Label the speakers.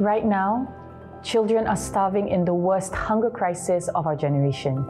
Speaker 1: Right now, children are starving in the worst hunger crisis of our generation.